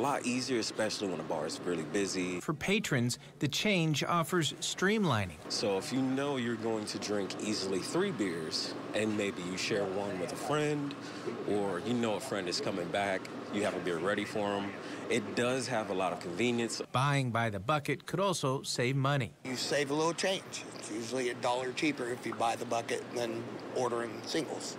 A lot easier, especially when a bar is really busy. For patrons, the change offers streamlining. So if you know you're going to drink easily three beers, and maybe you share one with a friend, or you know a friend is coming back, you have a beer ready for them, it does have a lot of convenience. Buying by the bucket could also save money. You save a little change. It's usually a dollar cheaper if you buy the bucket than ordering singles.